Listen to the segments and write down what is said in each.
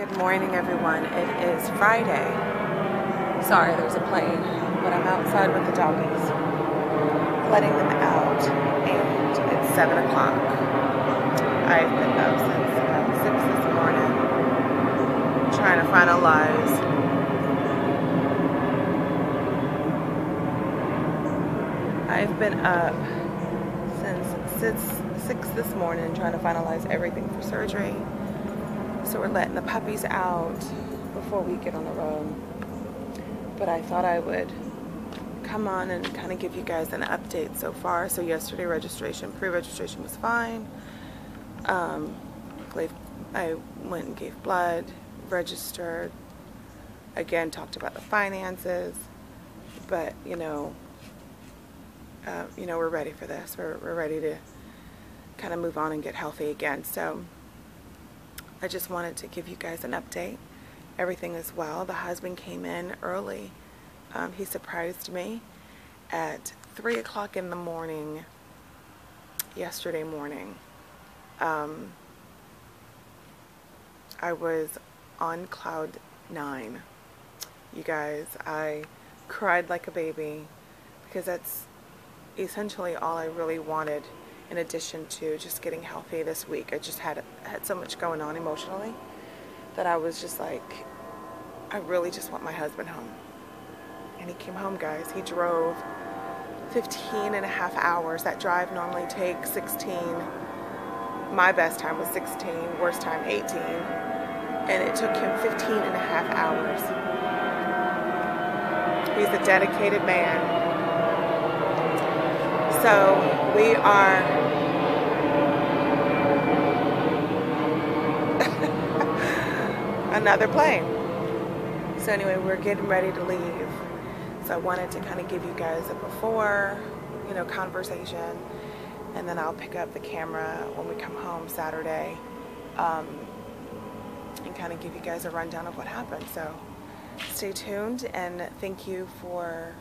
Good morning, everyone. It is Friday. Sorry, there's a plane, but I'm outside with the doggies, letting them out, and it's 7 o'clock. I've been up since about 6 this morning, trying to finalize I've been up since 6, 6 this morning trying to finalize everything for surgery. So we're letting the puppies out before we get on the road. But I thought I would come on and kind of give you guys an update so far. So yesterday registration, pre-registration was fine. Um, I went and gave blood, registered, again talked about the finances, but you know, uh, you know we're ready for this. We're, we're ready to kind of move on and get healthy again. So I just wanted to give you guys an update. Everything is well. The husband came in early. Um, he surprised me at 3 o'clock in the morning yesterday morning. Um, I was on cloud nine. You guys, I cried like a baby because that's essentially all I really wanted in addition to just getting healthy this week. I just had had so much going on emotionally that I was just like, I really just want my husband home. And he came home, guys. He drove 15 and a half hours. That drive normally takes 16. My best time was 16, worst time 18. And it took him 15 and a half hours. He's a dedicated man. So we are another plane. So anyway, we're getting ready to leave. So I wanted to kind of give you guys a before, you know, conversation, and then I'll pick up the camera when we come home Saturday, um, and kind of give you guys a rundown of what happened. So stay tuned, and thank you for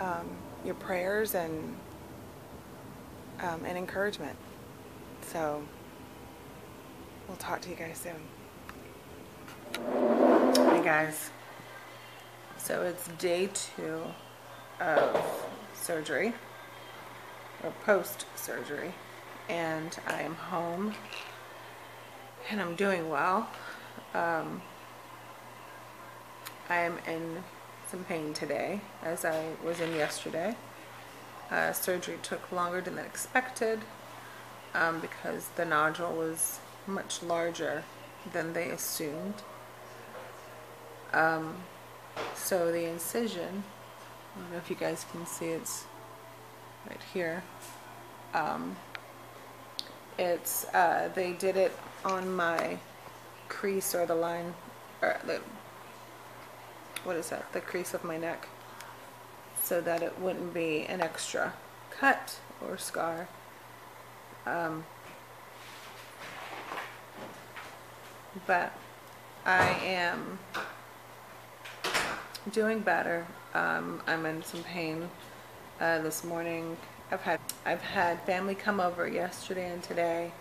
um, your prayers and um, and encouragement. So we'll talk to you guys soon. Hey guys, so it's day two of surgery, or post-surgery, and I am home, and I'm doing well. Um, I am in some pain today, as I was in yesterday. Uh, surgery took longer than expected um, because the nodule was much larger than they assumed. Um, so the incision, I don't know if you guys can see it's right here. Um, it's, uh, they did it on my crease or the line, or the, what is that, the crease of my neck, so that it wouldn't be an extra cut or scar. Um, but I am doing better. Um, I'm in some pain uh, this morning. I've had I've had family come over yesterday and today,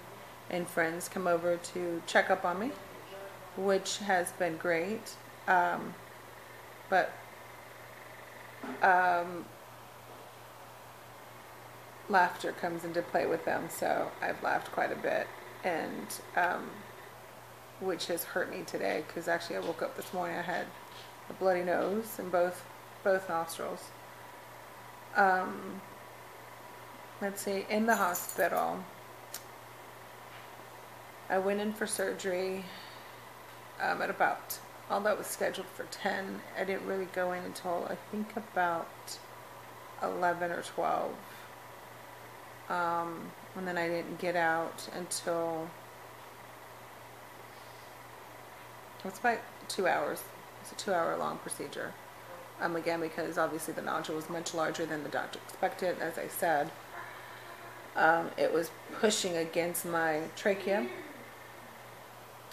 and friends come over to check up on me, which has been great. Um, but um, laughter comes into play with them, so I've laughed quite a bit, and um, which has hurt me today because actually I woke up this morning I had a bloody nose in both both nostrils. Um, let's see, in the hospital, I went in for surgery um, at about, although it was scheduled for 10, I didn't really go in until I think about 11 or 12. Um, and then I didn't get out until, it's about two hours it's a two hour long procedure. Um, again, because obviously the nodule was much larger than the doctor expected, as I said. Um, it was pushing against my trachea.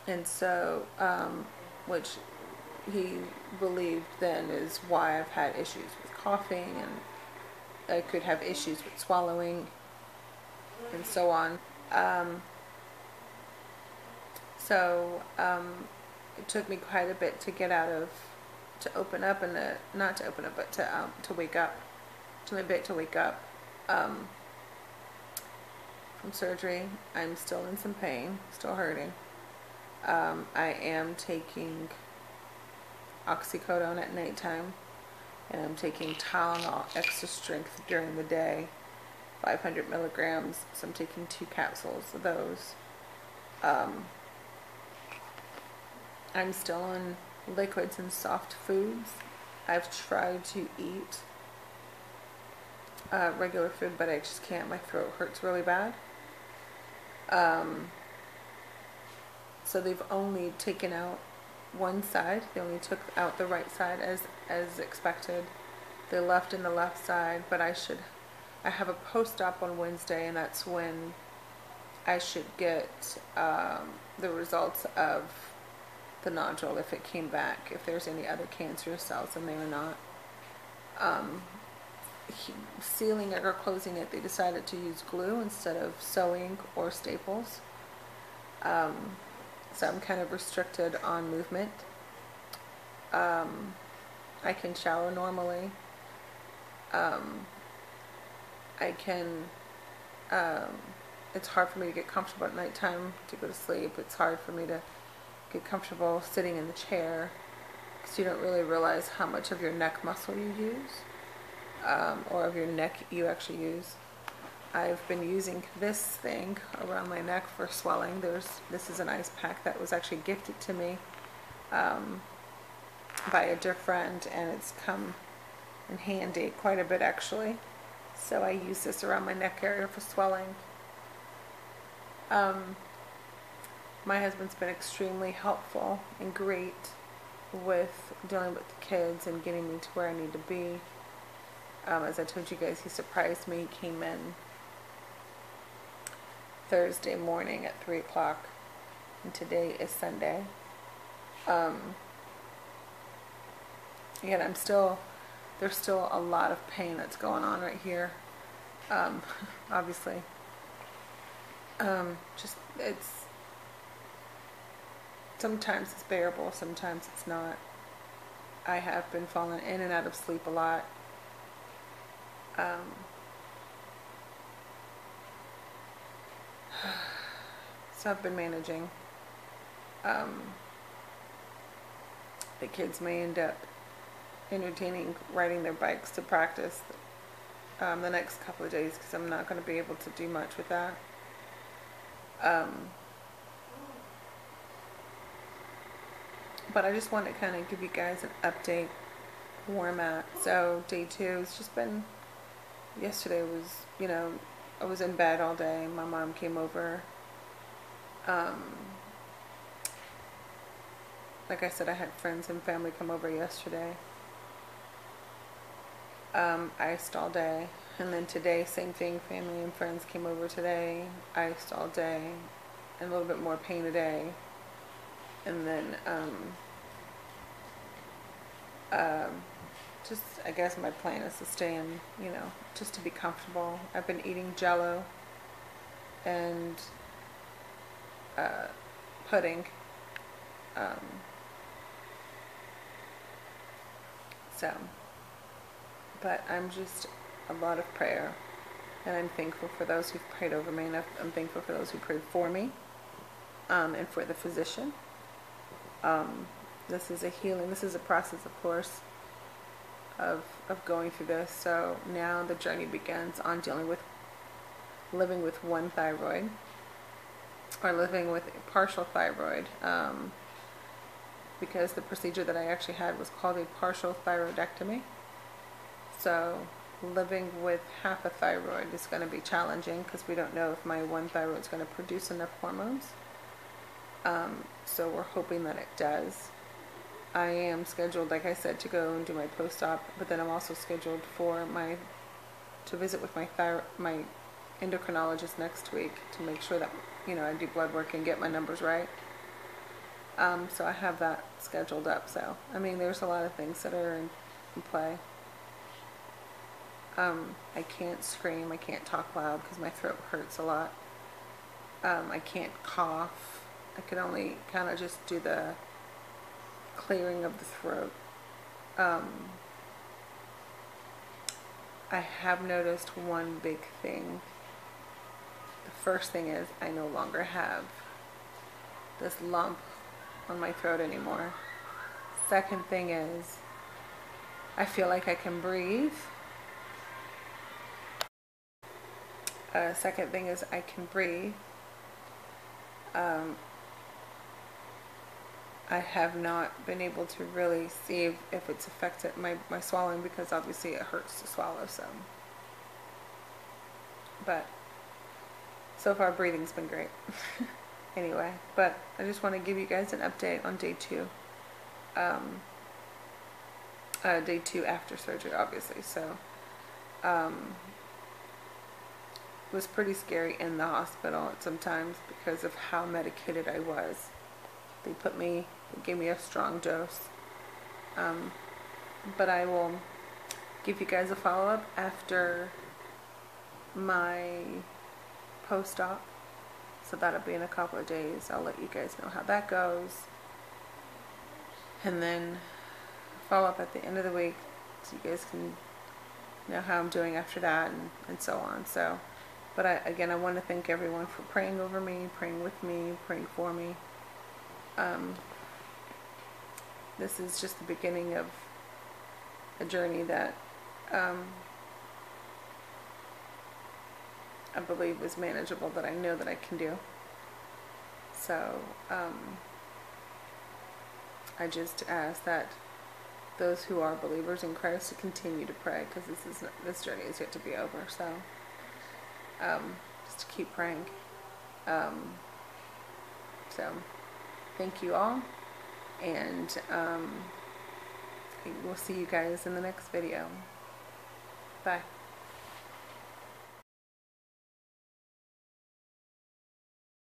And so, um, which he believed then is why I've had issues with coughing and I could have issues with swallowing and so on. Um, so, um, it took me quite a bit to get out of, to open up and not to open up, but to, um, to wake up. To my bit to wake up. Um, from surgery. I'm still in some pain, still hurting. Um, I am taking oxycodone at nighttime, and I'm taking Tylenol extra strength during the day, 500 milligrams. So I'm taking two capsules of those. Um, I'm still on liquids and soft foods. I've tried to eat uh, regular food, but I just can't. My throat hurts really bad. Um, so they've only taken out one side. They only took out the right side as as expected. They left in the left side, but I should. I have a post-op on Wednesday, and that's when I should get um, the results of the nodule if it came back, if there's any other cancerous cells in there or not. Um, sealing it or closing it, they decided to use glue instead of sewing or staples. Um, so I'm kind of restricted on movement. Um, I can shower normally. Um, I can, um, it's hard for me to get comfortable at nighttime to go to sleep. It's hard for me to get comfortable sitting in the chair because you don't really realize how much of your neck muscle you use um, or of your neck you actually use. I've been using this thing around my neck for swelling. There's This is an ice pack that was actually gifted to me um, by a dear friend and it's come in handy quite a bit actually. So I use this around my neck area for swelling. Um, my husband's been extremely helpful and great with dealing with the kids and getting me to where I need to be. Um, as I told you guys, he surprised me. He came in Thursday morning at 3 o'clock, and today is Sunday. Um, again, I'm still, there's still a lot of pain that's going on right here, um, obviously. Um, just, it's, sometimes it's bearable, sometimes it's not. I have been falling in and out of sleep a lot um, so I've been managing. Um, the kids may end up entertaining riding their bikes to practice um, the next couple of days because I'm not going to be able to do much with that. Um, but I just want to kind of give you guys an update where I'm at. So day two has just been yesterday was, you know, I was in bed all day. My mom came over. Um, like I said, I had friends and family come over yesterday. Um, iced all day. And then today, same thing, family and friends came over today, iced all day, and a little bit more pain today. And then, um, um, just I guess my plan is to stay in, you know, just to be comfortable. I've been eating jello and uh, pudding. Um, so, but I'm just a lot of prayer, and I'm thankful for those who've prayed over me, and I'm thankful for those who prayed for me, um, and for the physician. Um, this is a healing. This is a process, of course of, of going through this. So now the journey begins on dealing with living with one thyroid or living with partial thyroid um, because the procedure that I actually had was called a partial thyroidectomy. So living with half a thyroid is going to be challenging because we don't know if my one thyroid is going to produce enough hormones. Um, so we're hoping that it does. I am scheduled, like I said, to go and do my post-op, but then I'm also scheduled for my to visit with my thyroid, my endocrinologist next week to make sure that you know I do blood work and get my numbers right. Um, so I have that scheduled up. So I mean, there's a lot of things that are in, in play. Um, I can't scream. I can't talk loud because my throat hurts a lot. Um, I can't cough. I can only kind of just do the clearing of the throat. Um, I have noticed one big thing. The first thing is I no longer have this lump on my throat anymore. Second thing is I feel like I can breathe. Uh, second thing is I can breathe. Um, I have not been able to really see if, if it's affected my, my swallowing because obviously it hurts to swallow some. But so far breathing's been great. anyway, but I just want to give you guys an update on day two. Um, uh, day two after surgery, obviously. So, um, it was pretty scary in the hospital sometimes because of how medicated I was. They put me it gave me a strong dose. Um, but I will give you guys a follow-up after my post-op. So that'll be in a couple of days. I'll let you guys know how that goes. And then follow up at the end of the week so you guys can know how I'm doing after that and, and so on. So, but I, again, I want to thank everyone for praying over me, praying with me, praying for me. Um, this is just the beginning of a journey that um, I believe is manageable, that I know that I can do. So um, I just ask that those who are believers in Christ to continue to pray because this is not, this journey is yet to be over. So um, just to keep praying. Um, so thank you all and um, we'll see you guys in the next video. Bye.